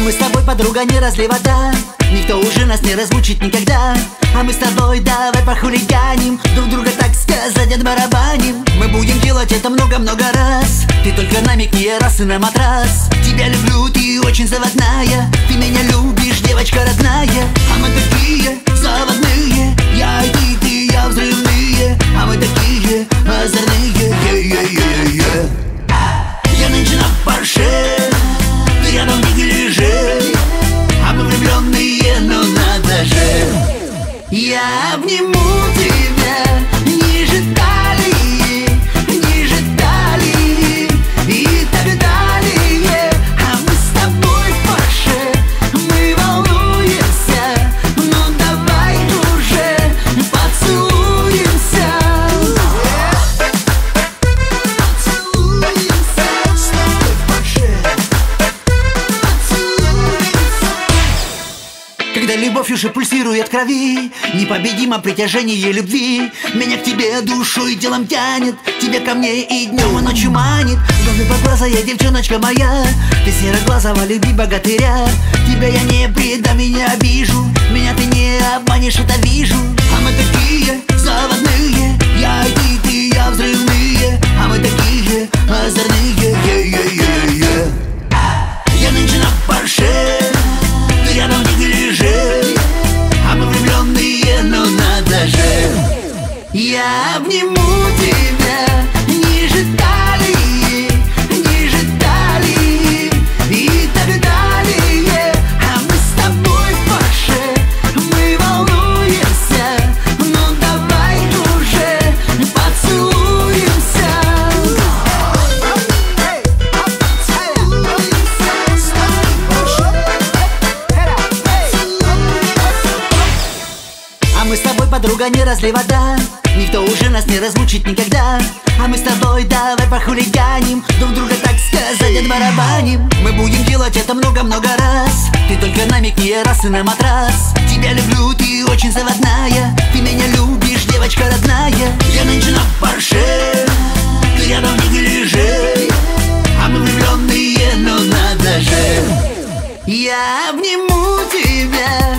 мы с тобой, подруга, не разлей вода Никто уже нас не разлучит никогда. А мы с тобой давай похулиганим. Друг друга, так сказать, отбарабаним. Мы будем делать это много-много раз. Ты только намекни раз и на матрас. Тебя люблю, ты очень заводная. Ты меня любишь, девочка родная. А мы такие заводные. Я и ты, ты, я взрывные А мы такие озорные Е-е-е-е-е. Я нынче на Порше Ты рядом неглиже А мы влюбленные, но надо же Я обниму тебя Уже пульсирует крови Непобедимо притяжение любви. Меня к тебе душой делом тянет. Тебя ко мне и днем, и ночью манит. Голубоглазая девчоночка моя. Ты сероглазого люби богатыря. Тебя я не предам и не обижу. Меня ты не обманешь, это вижу. А мы такие заводные. Я и ты, ты, я взрывные. А мы такие озорные. Е-е-е-е. Я обниму тебя ниже талии Ниже талии. И так далее. А мы с тобой в Порше Мы волнуемся. Ну давай уже поцелуемся. А мы с тобой, подруга, не разлей вода Никто уже нас не разлучит никогда. А мы с тобой давай похулиганим Друг друга, так сказать, отбарабаним Мы будем делать это много-много раз. Ты только намекни раз и на матрас. Тебя люблю, ты очень заводная. Ты меня любишь, девочка родная. Я нынче на Порше Ты рядом в неглиже А мы влюбленные, но надо же я обниму тебя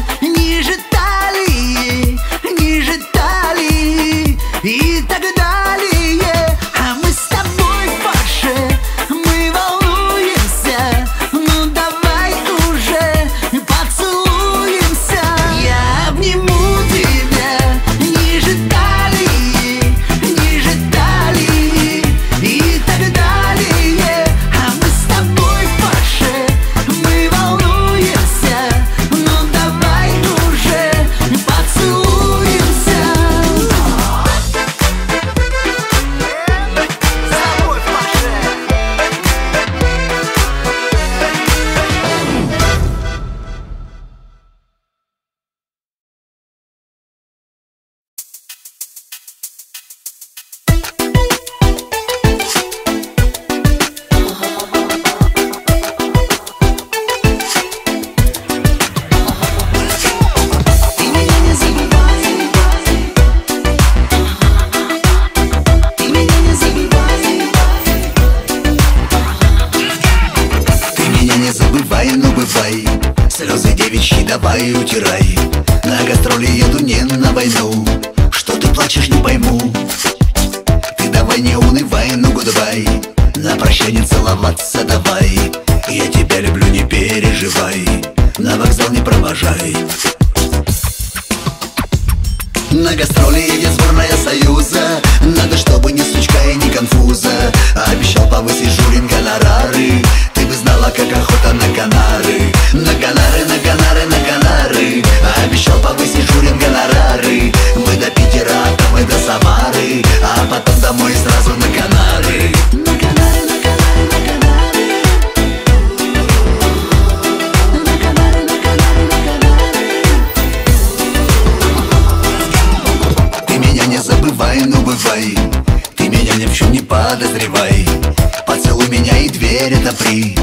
смотри,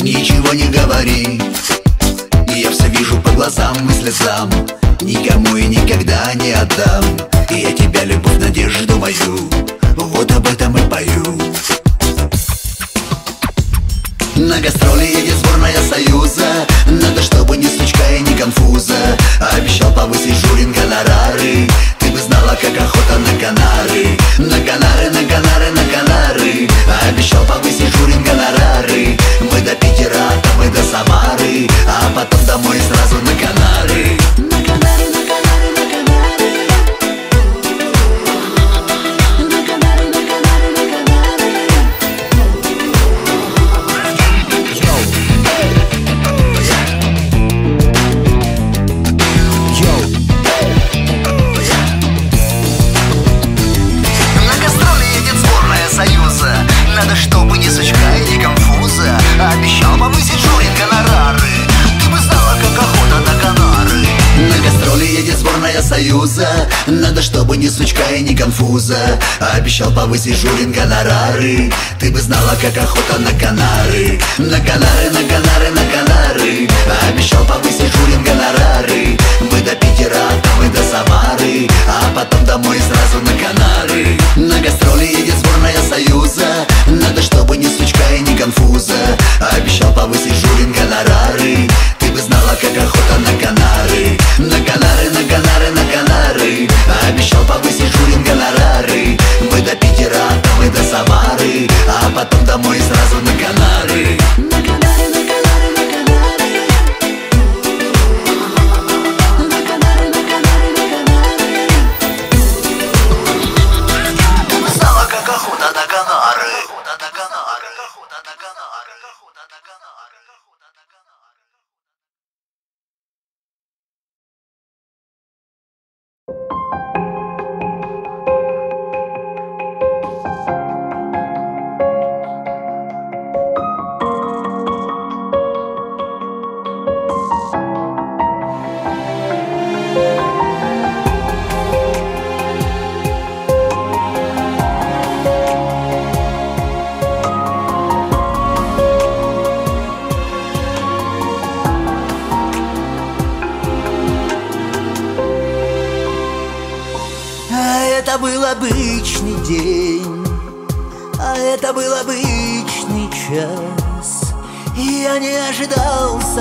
ничего не говори. И я все вижу по глазам и слезам Никому и никогда не отдам. И я тебя, любовь, надежду мою Вот об этом повысить Журин гонорары Ты бы знала, как охота на Канары. На Канары, на Канары.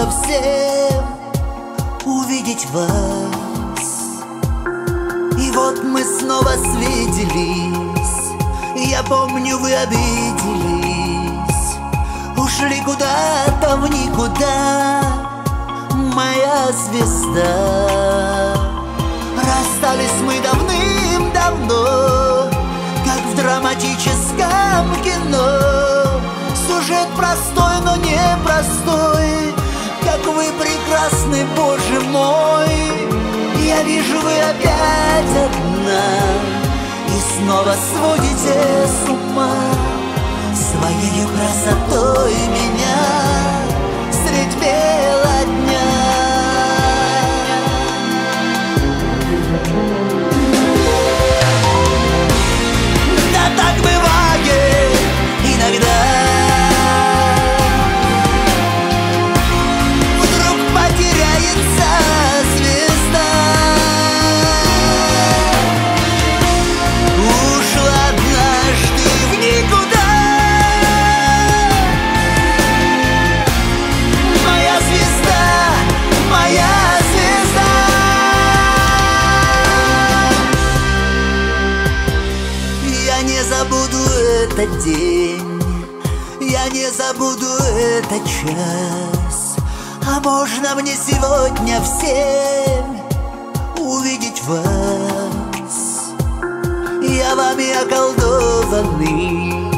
всем увидеть вас. И вот мы снова свиделись. Я помню, вы обиделись. Ушли куда-то в никуда Моя звезда. Расстались мы давным-давно Как в драматическом кино. Сюжет простой, но непростой вы прекрасны, Боже мой. Я вижу, вы опять одна. И снова сводите с ума Своей красотой меня. Средь бела этот день. Я не забуду этот час. А можно мне сегодня всем Увидеть вас? Я вами околдованный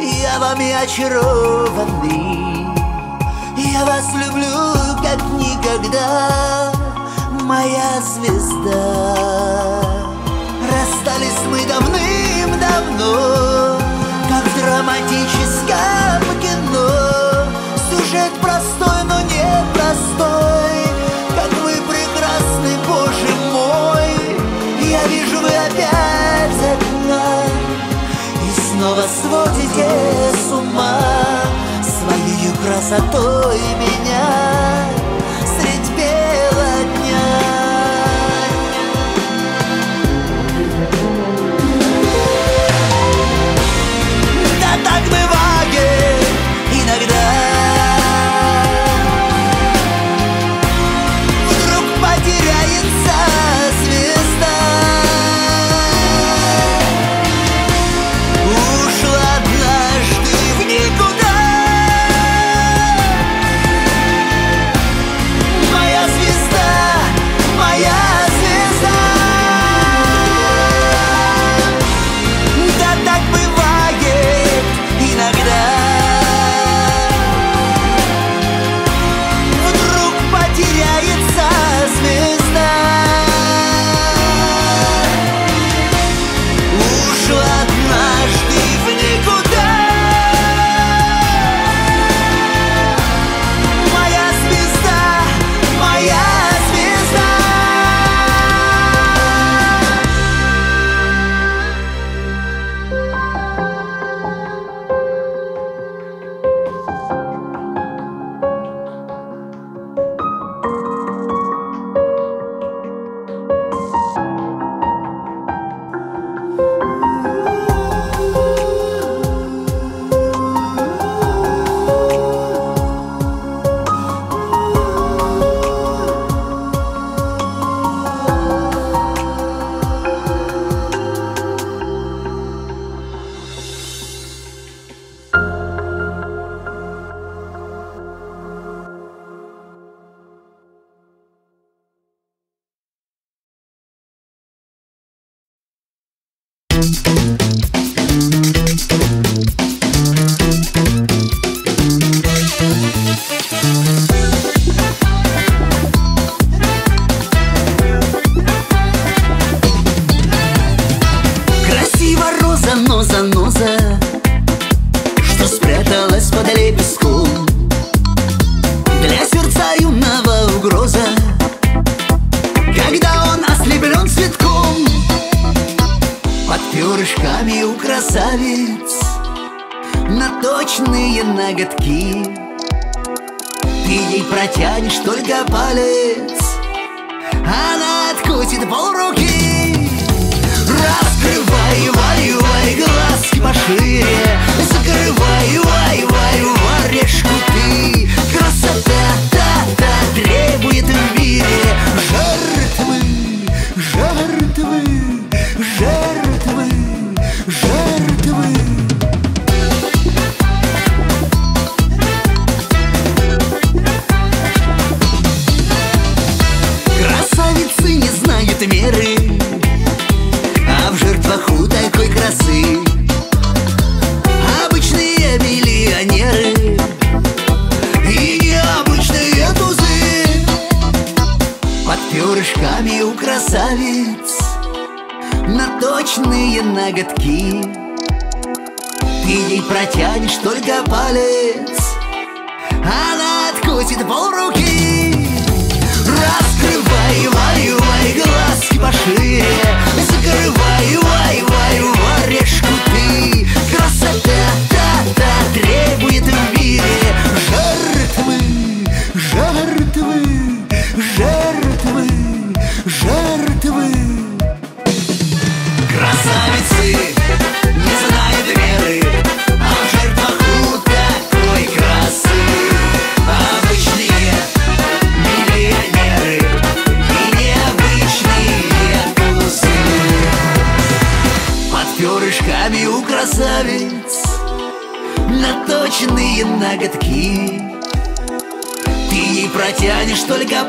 Я вами очарованный. Я вас люблю как никогда Моя звезда. Расстались мы давным-давно драматическом кино. Сюжет простой, но не простой Как вы прекрасны, боже мой. Я вижу, вы опять одна. И снова сводите с ума Своей красотой меня. так бывает иногда.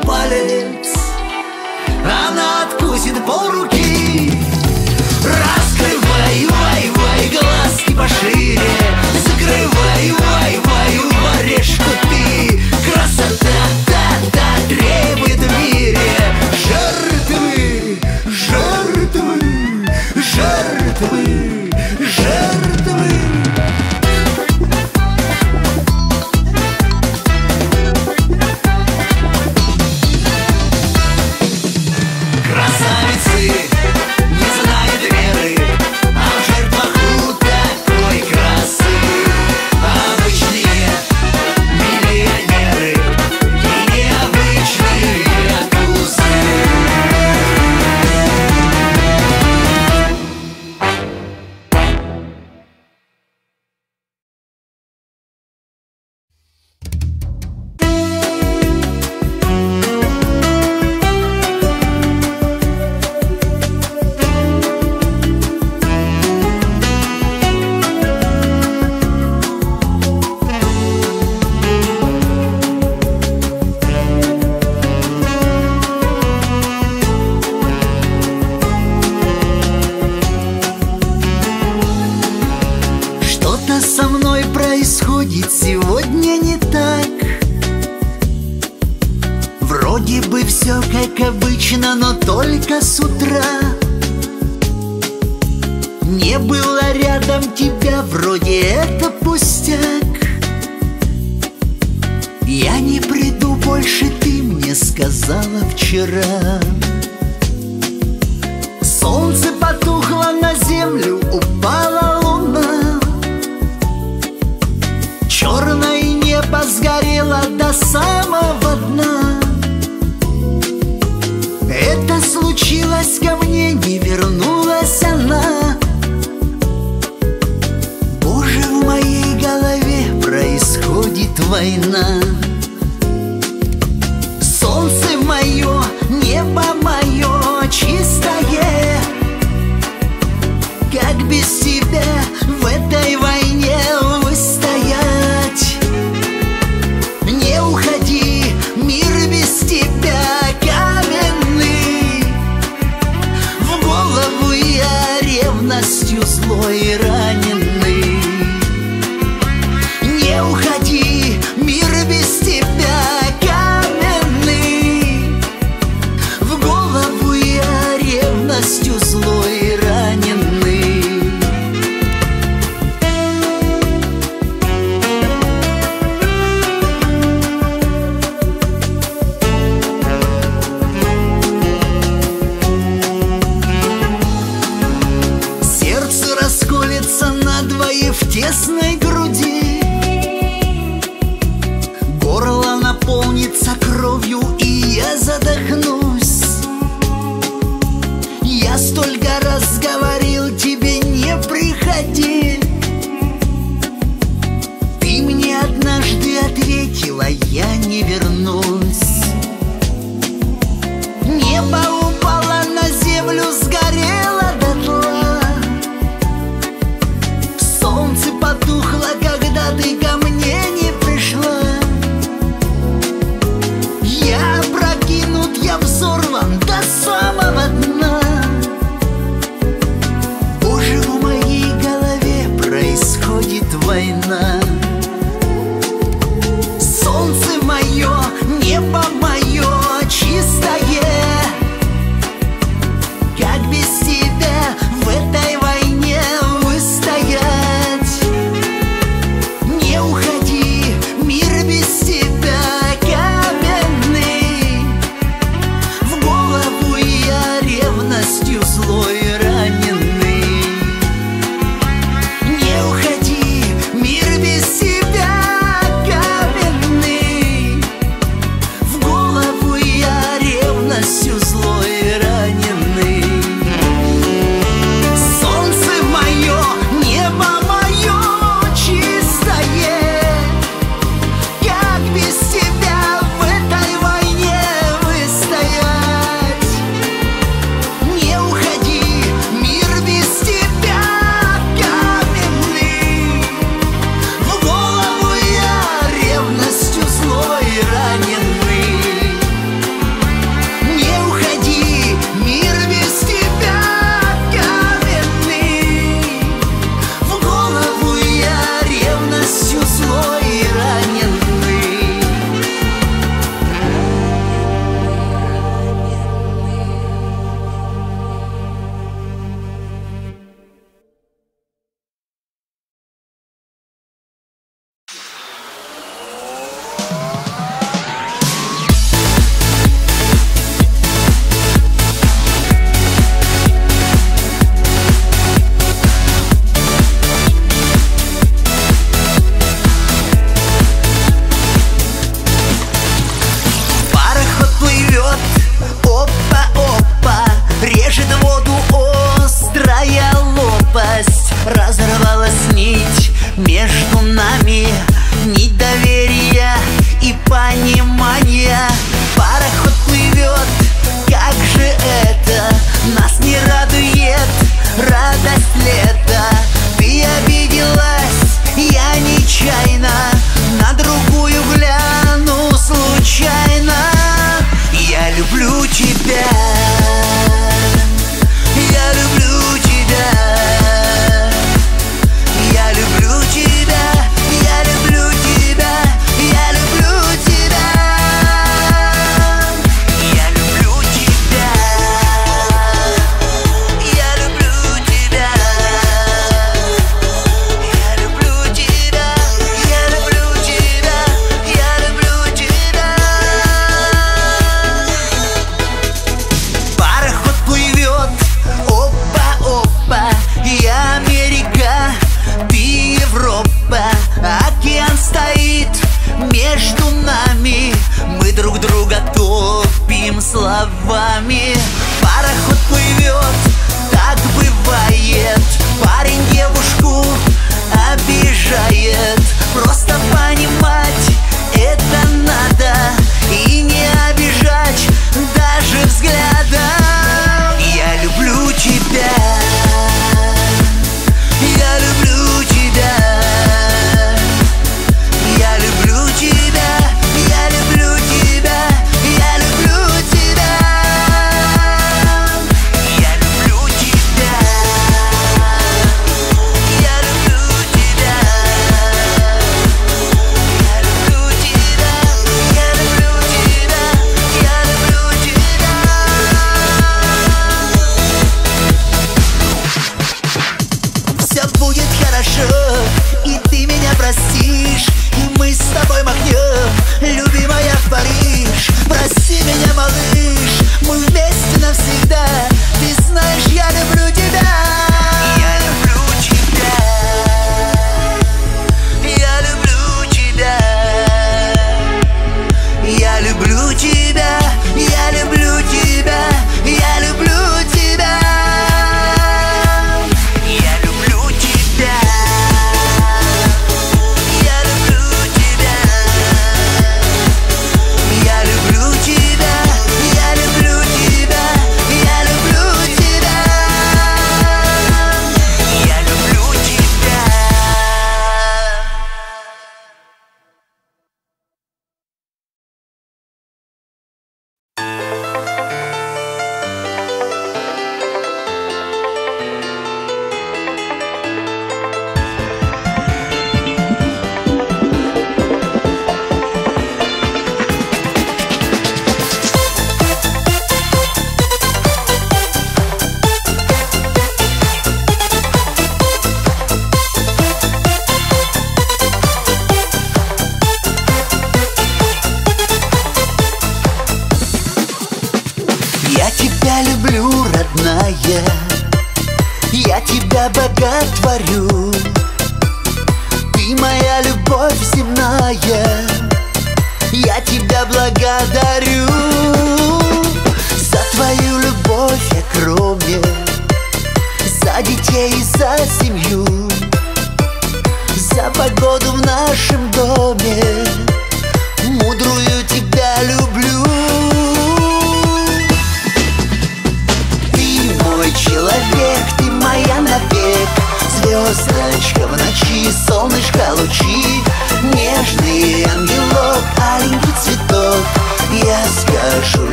parler bersama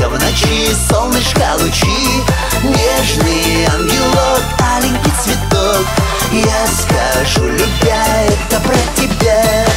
только в ночи Солнышко лучи Нежный ангелок, аленький цветок. Я скажу, любя, это про тебя.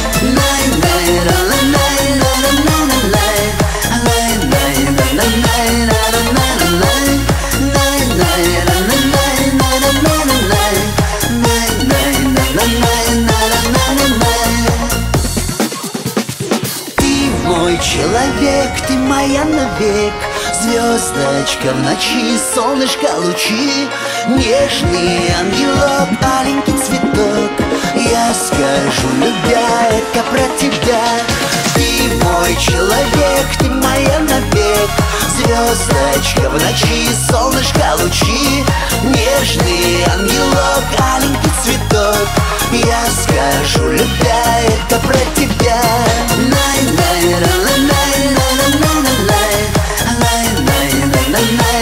звездочка в ночи, солнышко лучи, нежный ангелок, маленький цветок. Я скажу, любя, это про тебя. Ты мой человек, ты моя навек, звездочка в ночи, солнышко лучи, нежный ангелок, маленький цветок. Я скажу, любя, это про тебя. Най-най-най. tonight.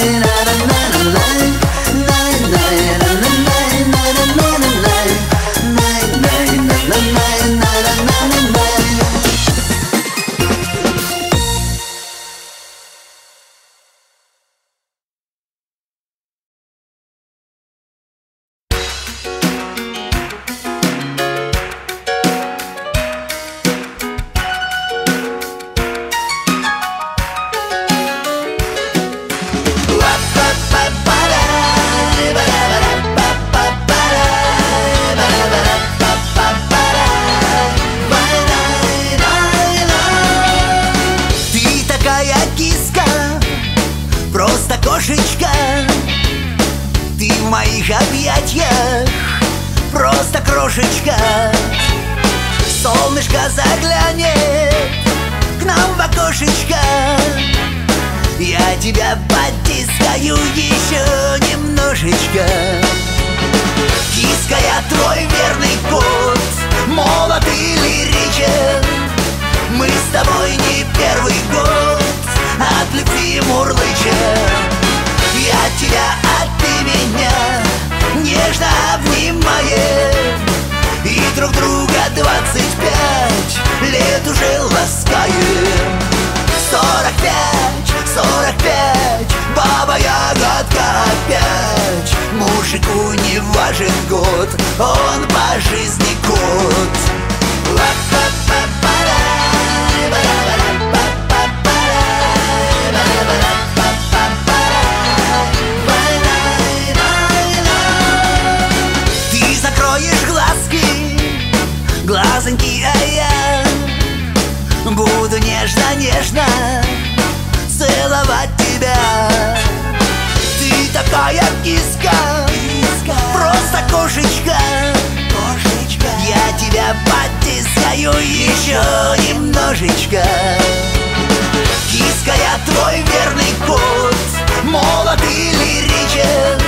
нежно обнимаем. И друг друга двадцать пять лет уже ласкаем. Сорок пять, сорок пять, баба ягодка опять. Мужику не важен год, он по жизни кот Ла-па-па-па-ра, ба-ра-ба-ра-ба-ба нежно целовать тебя Ты такая киска, киска. просто кошечка. кошечка Я тебя потискаю еще немножечко Киска, я твой верный кот, молод или речен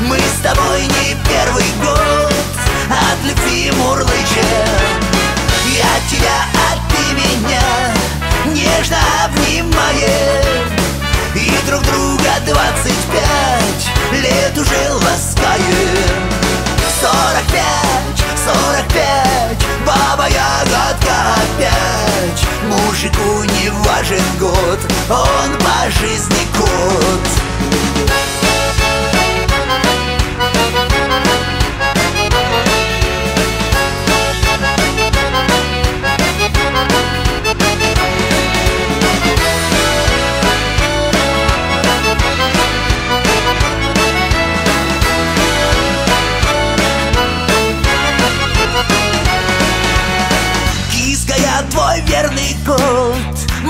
Мы с тобой не первый год, от любви мурлычем Я тебя, а ты меня Нежно обнимаем. И друг друга двадцать пять Лет уже ласкаем. Сорок пять, сорок пять Баба ягодка опять. Мужику не важен год Он по жизни кот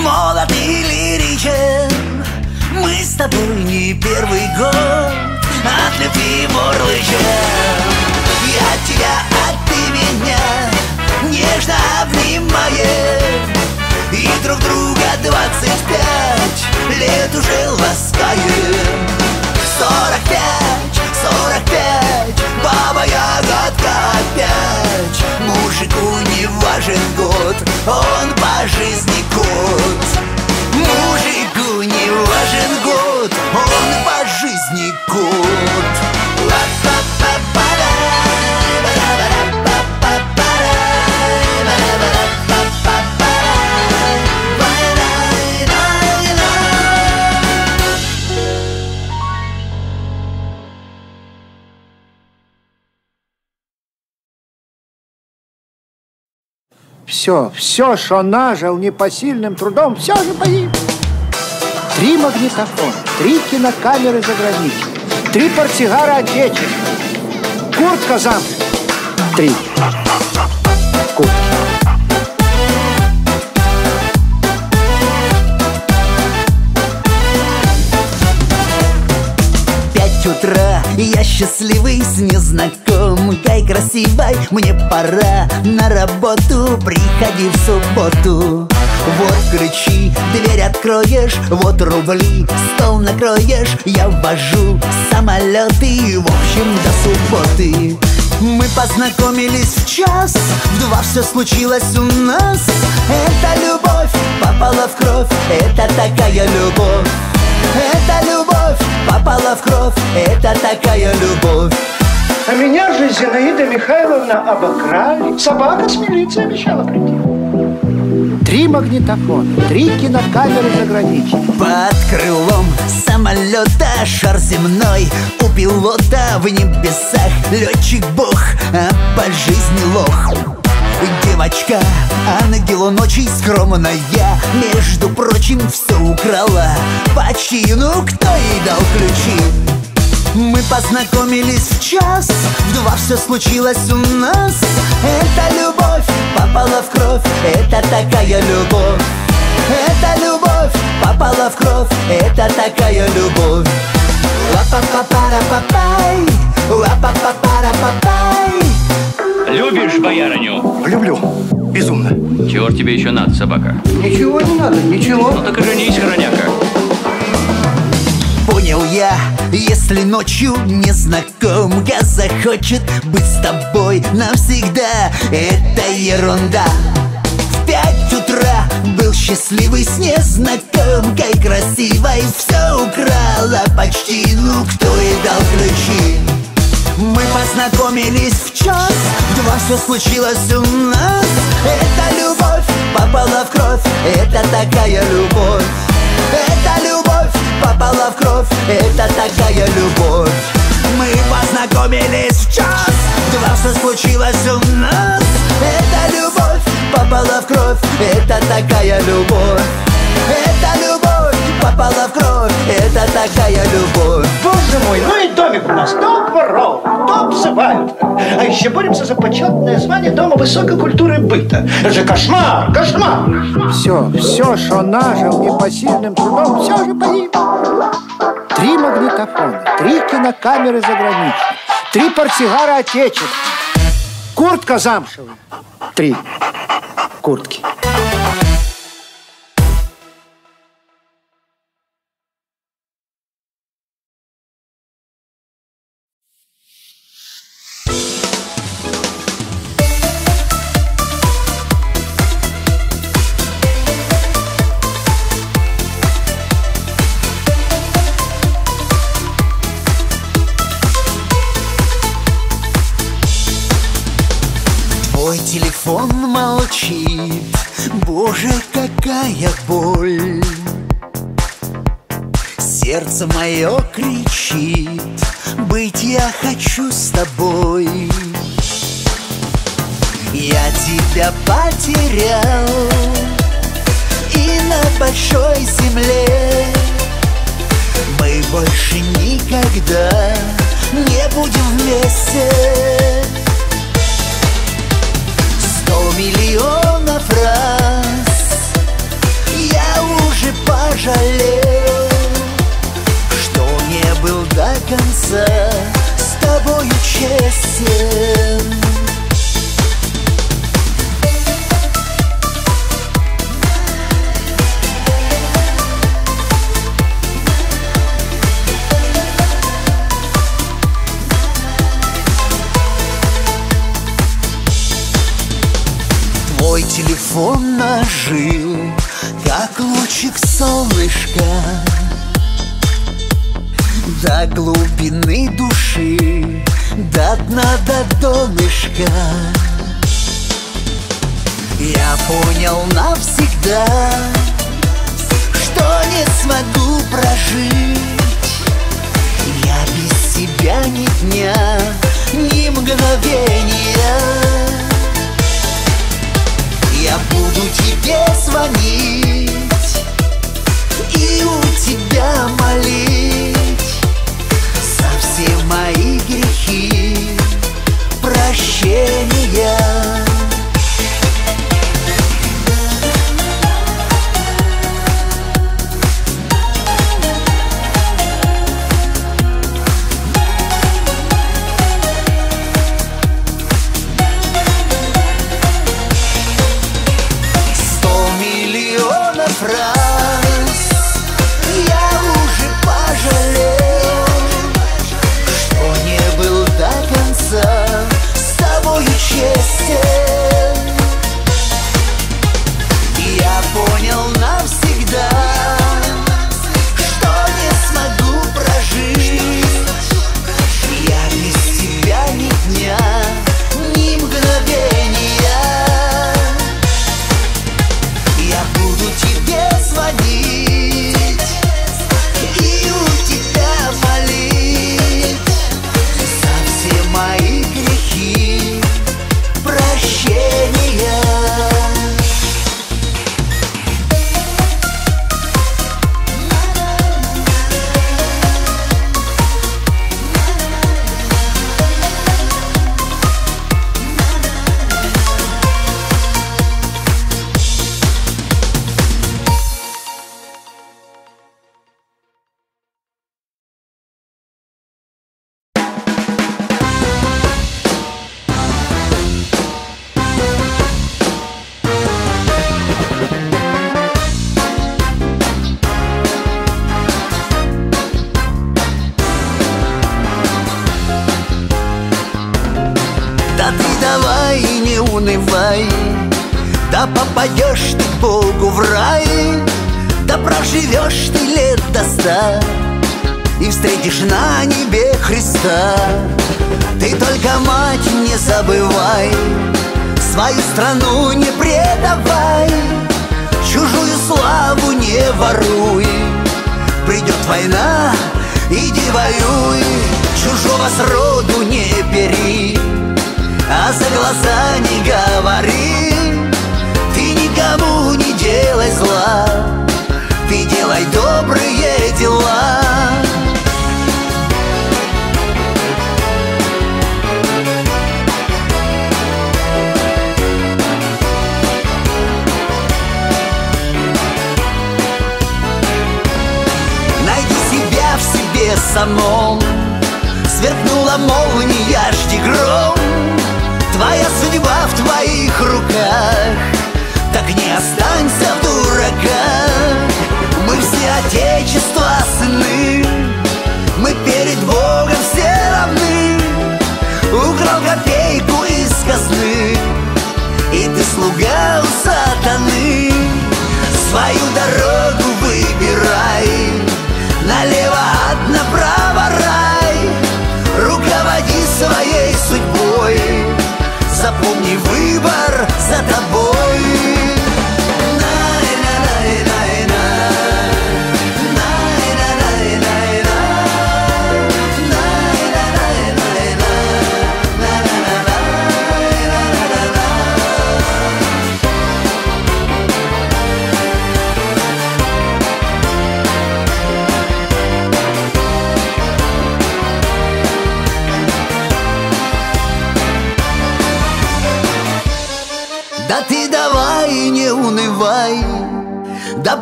Молод и лиричен. Мы с тобой не первый год От любви мурлычем. Я тебя, а ты меня Нежно обнимаем И друг друга двадцать пять Лет уже ласкаем Сорок пять, сорок пять Баба ягодка Все, все, что нажил непосильным трудом, все же погиб. Три магнитофона, три кинокамеры заграничные, три портсигара отечественных, куртка замшевая. Три куртки. Я счастливый с незнакомкой красивой. Мне пора на работу, приходи в субботу. Вот ключи, дверь откроешь, вот рубли Стол накроешь, я вожу самолеты В общем, до субботы. Мы познакомились в час, в два все случилось у нас. Это любовь попала в кровь, это такая любовь это любовь попала в кровь, это такая любовь. А меня же Зинаида Михайловна обокрали. Собака с милиции обещала прийти. Три магнитофона, три кинокамеры заграничные. Под крылом самолета шар земной У пилота в небесах летчик бог, а по жизни лох Девочка, ангелу ночи скромная. Между прочим, все украла. Почти, ну кто ей дал ключи? Мы познакомились в час В два все случилось у нас. Это любовь попала в кровь Это такая любовь. Это любовь попала в кровь Это такая любовь. Ла-па-па-пара-па-пай Ла-па-па-пара-па-пай Любишь боярыню? Люблю. Безумно. Чего ж тебе еще надо, собака? Ничего не надо, ничего. Ну так и женись, хороняка. Понял я, если ночью незнакомка захочет быть с тобой навсегда, это ерунда. В пять утра был счастливый с незнакомкой красивой, все украла почти, ну кто и дал ключи. Мы познакомились в час, два все случилось у нас. Это любовь попала в кровь, это такая любовь. Это любовь попала в кровь, это такая любовь. Мы познакомились в час, два все случилось у нас. Это любовь попала в кровь, это такая любовь. Это любовь попала в кровь, это такая любовь. Боже мой, ну и домик у нас то воров, то обзывают. А еще боремся за почетное звание Дома высокой культуры быта. Это же кошмар, кошмар. Все, все, что нажил непосильным трудом, все же погиб. Три магнитофона, три кинокамеры заграничные, три портсигара отечественных, куртка замшевая. Три куртке. Твой телефон молчит, боже, какая боль. Сердце мое кричит, быть я хочу с тобой. Я тебя потерял. И на большой земле Мы больше никогда не будем вместе миллионов раз. Я уже пожалел Что не был до конца С тобою честен телефон нажил, как лучик солнышка. До глубины души, до дна, до донышка. Я понял навсегда, что не смогу прожить. Я без тебя ни дня, ни мгновения буду тебе звонить И у тебя молить За все мои грехи. Прощения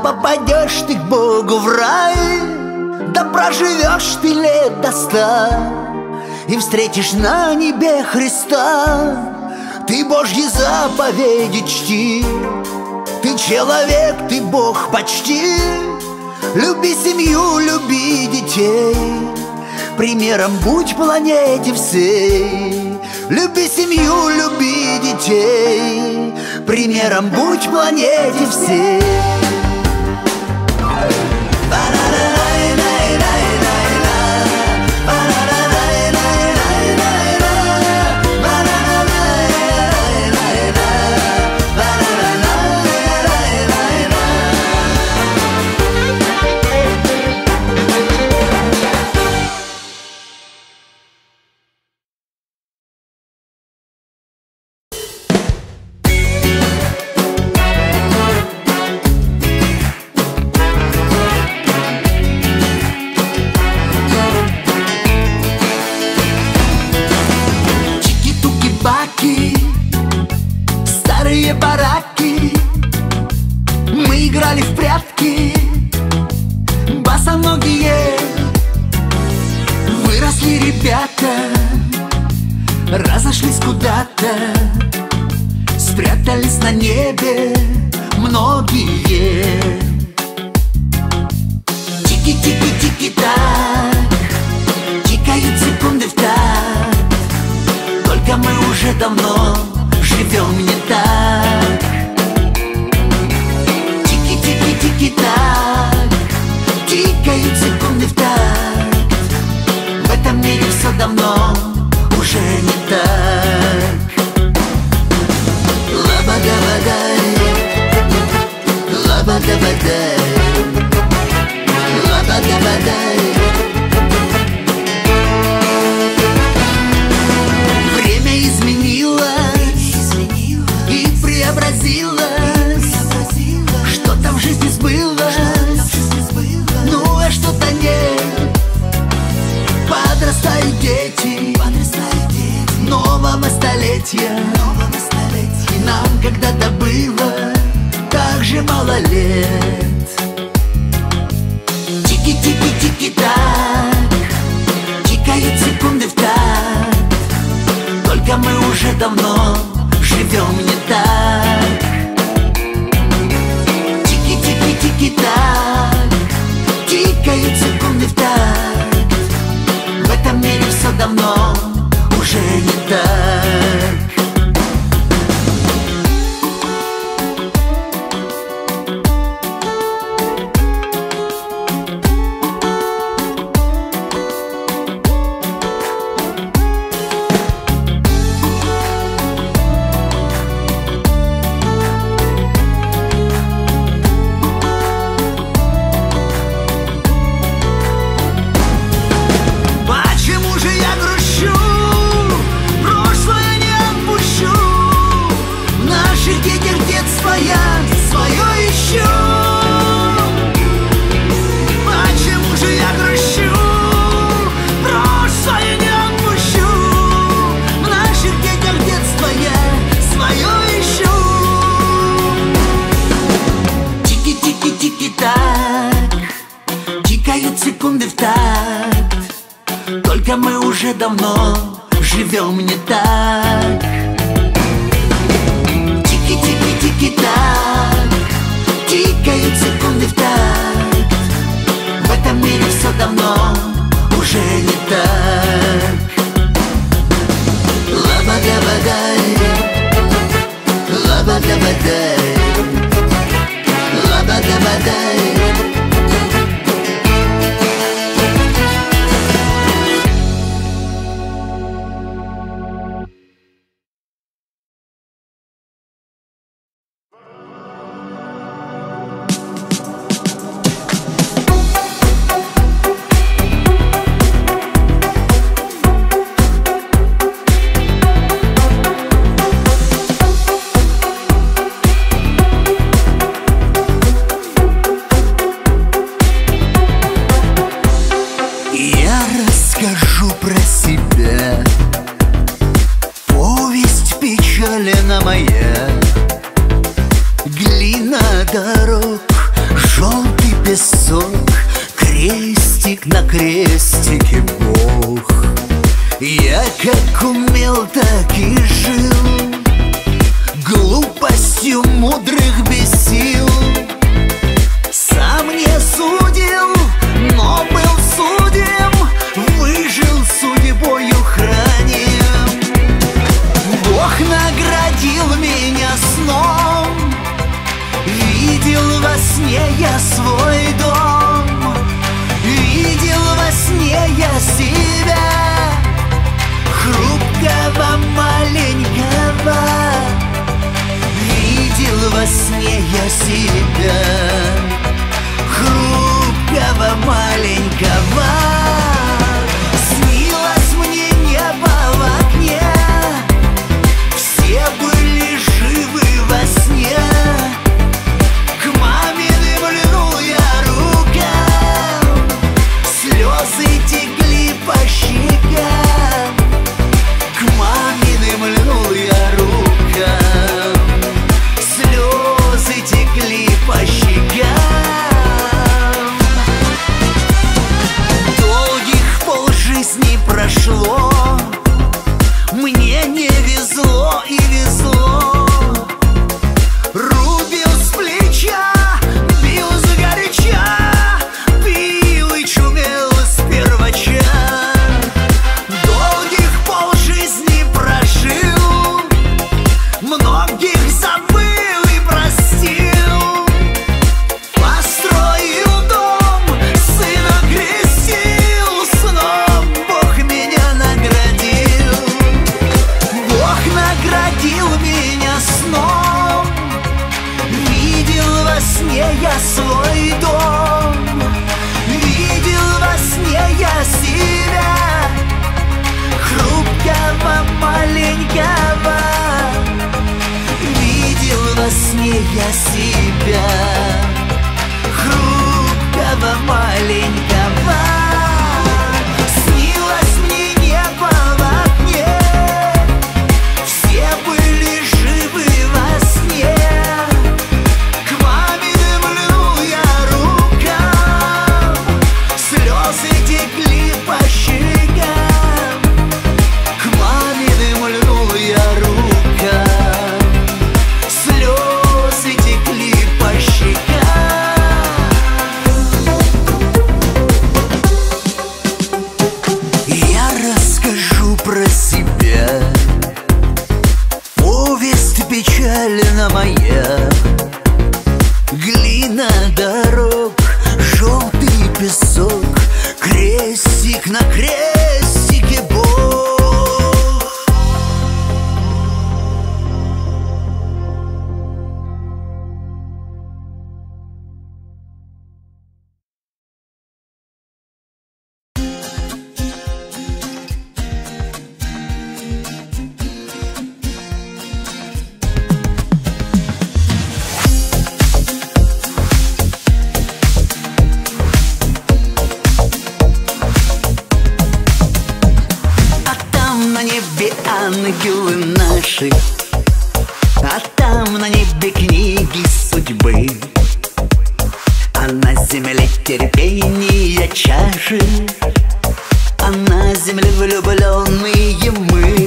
Попадешь ты к Богу в рай Да проживешь ты лет до ста И встретишь на небе Христа. Ты Божьи заповеди чти Ты человек, ты Бог почти. Люби семью, люби детей Примером будь планете всей. Люби семью, люби детей Примером будь планете всей. На земле влюбленные мы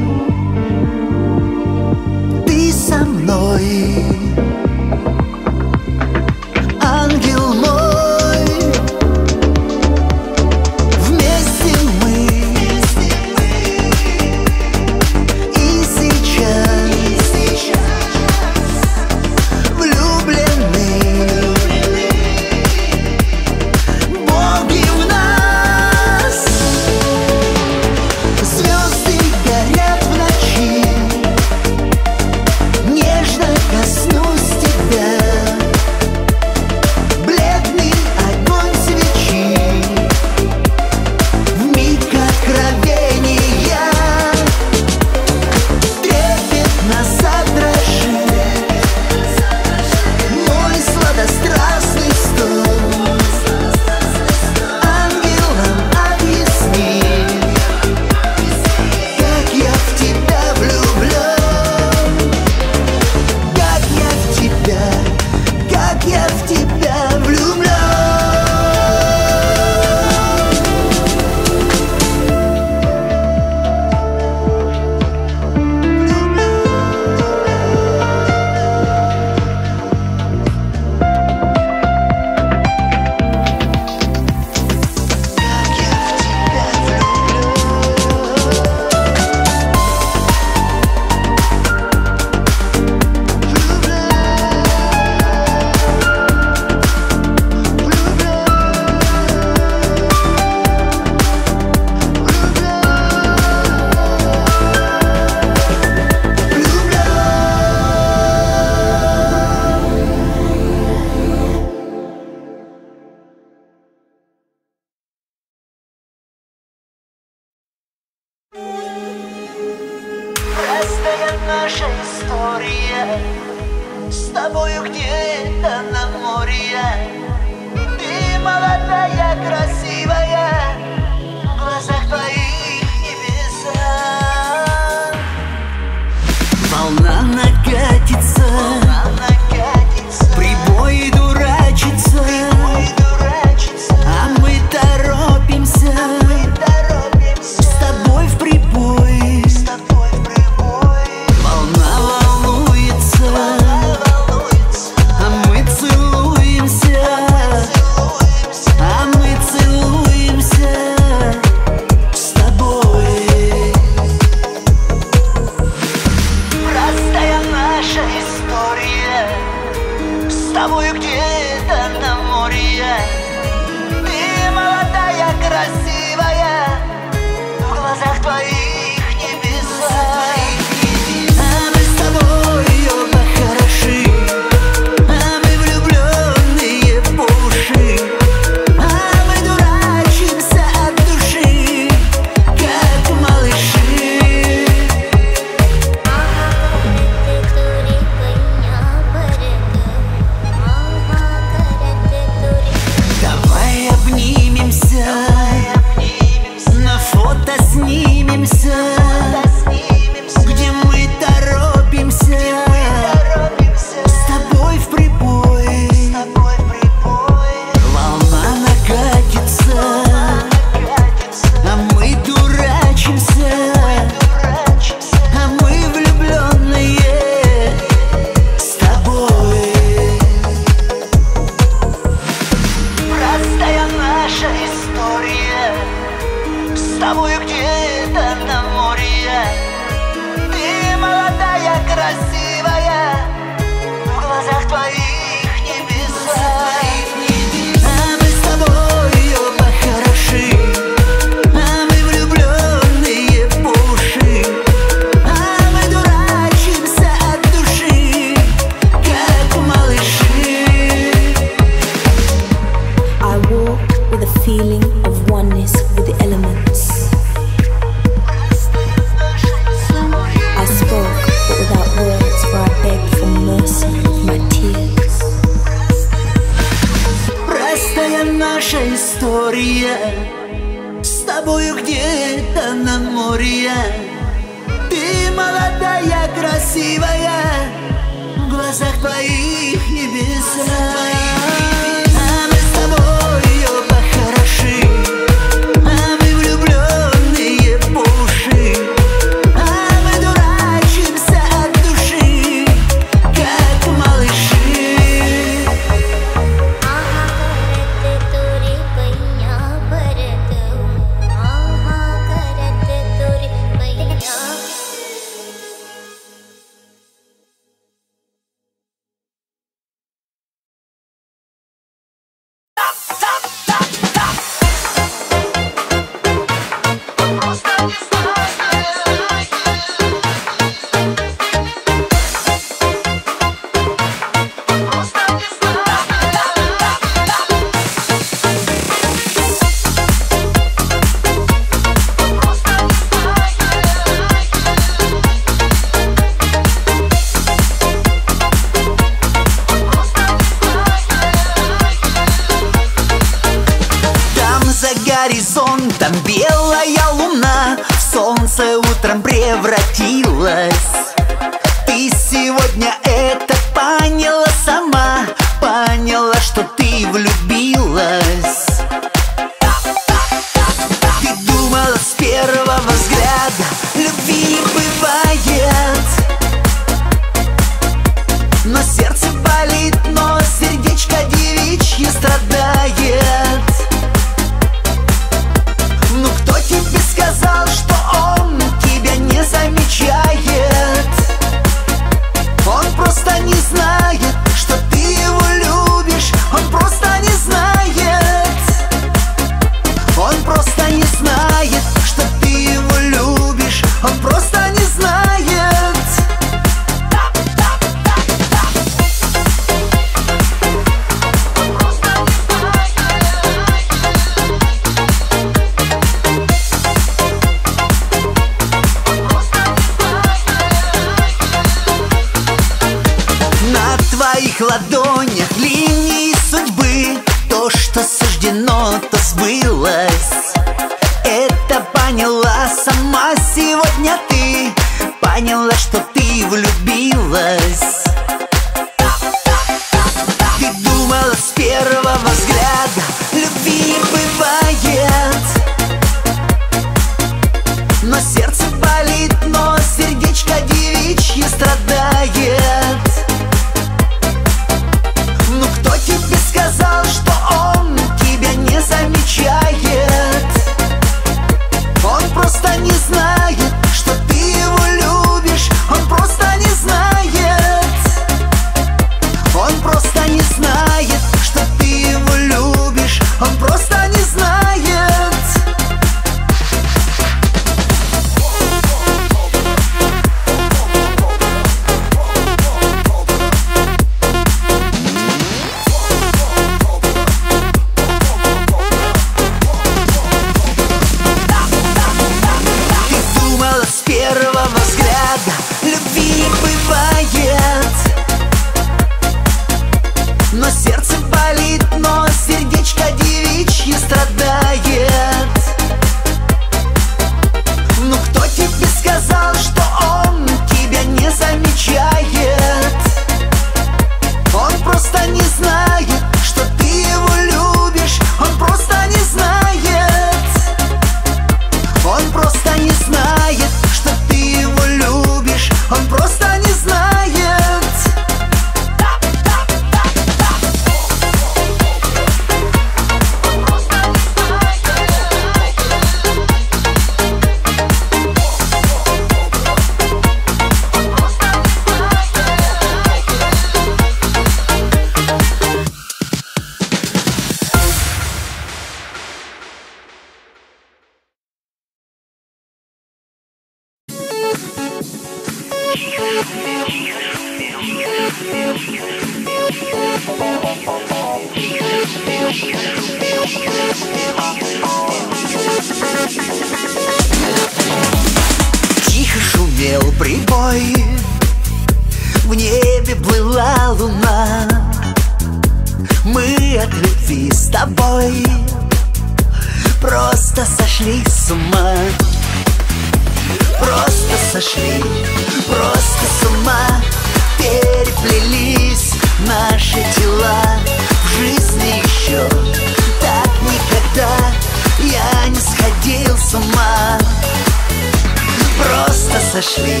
сошли,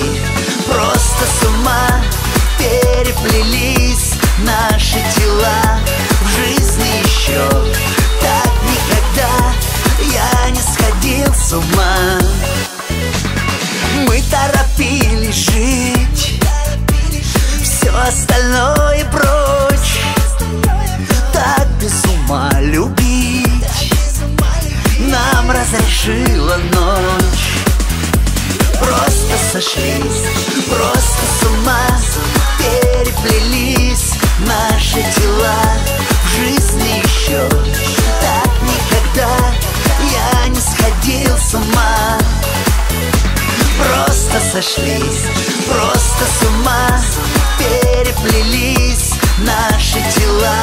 просто с ума Переплелись наши тела В жизни еще так никогда Я не сходил с ума. Мы торопились жить Все остальное прочь. Так без ума любить Нам разрешила ночь Просто сошлись, просто с ума Переплелись наши тела В жизни еще так никогда Я не сходил с ума. Просто сошлись, просто с ума Переплелись наши тела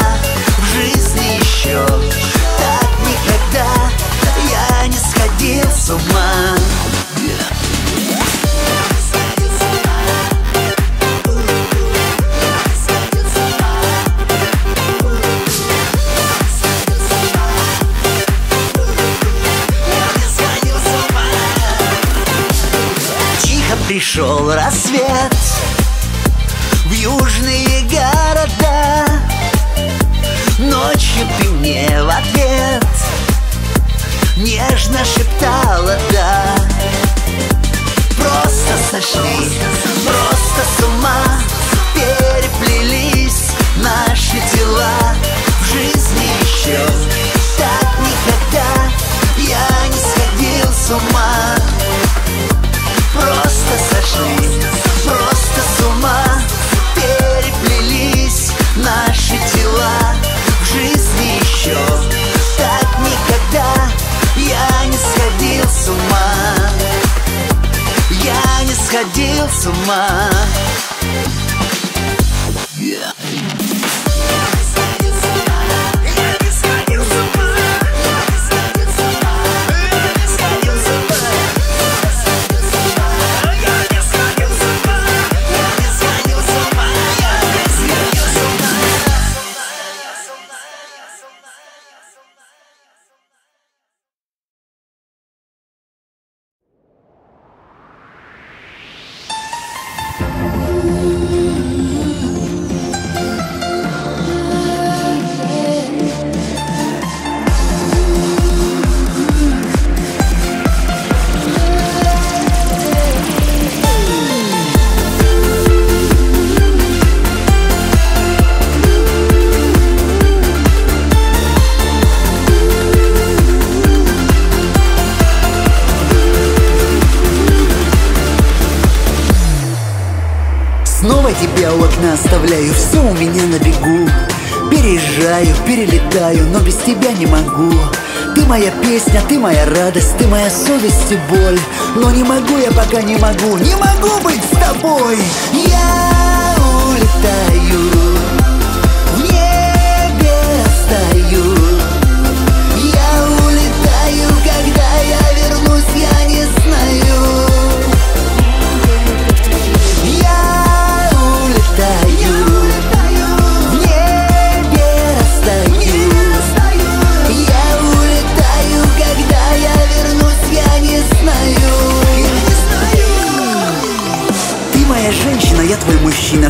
В жизни еще так никогда Я не сходил с ума пришел рассвет. В южные города Ночью ты мне в ответ Нежно шептала «да» Просто сошли, просто с ума Переплелись наши тела В жизни еще так никогда Я не сходил с ума Просто сошли, просто с ума Переплелись наши тела В жизни еще. Так никогда Я не сходил с ума. Я не сходил с ума перелетаю, но без тебя не могу. Ты моя песня, ты моя радость, ты моя совесть и боль. Но не могу я пока не могу, не могу быть с тобой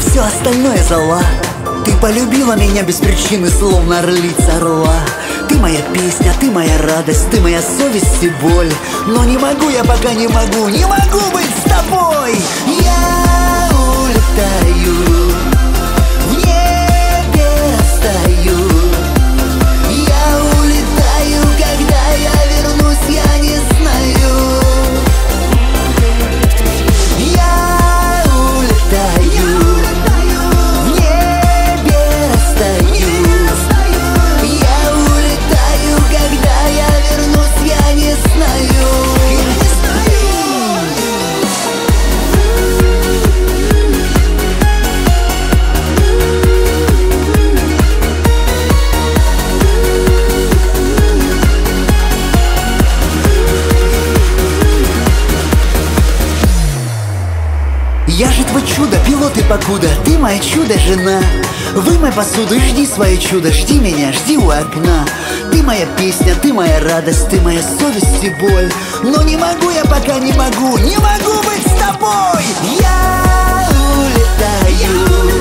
все остальное зала. Ты полюбила меня без причины, словно орлица орла. Ты моя песня, ты моя радость, ты моя совесть и боль. Но не могу я пока не могу, не могу быть с тобой. Я улетаю, чудо, и покуда Ты моя чудо-жена Вымой посуду и жди свое чудо Жди меня, жди у окна. Ты моя песня, ты моя радость Ты моя совесть и боль. Но не могу я пока не могу Не могу быть с тобой. Я улетаю